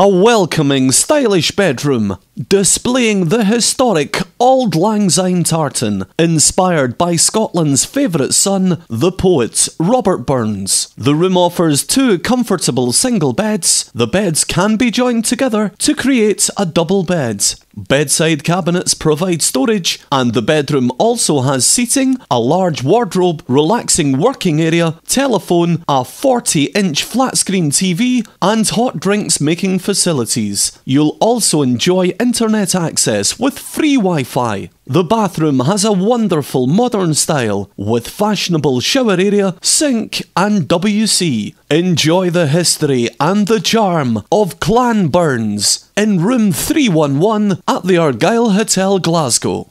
A welcoming, stylish bedroom displaying the historic Auld Lang Syne tartan, inspired by Scotland's favourite son, the poet Robert Burns. The room offers two comfortable single beds. The beds can be joined together to create a double bed. Bedside cabinets provide storage, and the bedroom also has seating, a large wardrobe, relaxing working area, telephone, a 40 inch flat screen TV, and hot drinks making facilities. You'll also enjoy internet access with free Wi Fi. The bathroom has a wonderful modern style with fashionable shower area, sink, and WC. Enjoy the history and the charm of Clan Burns in room 311 at the Argyll Hotel, Glasgow.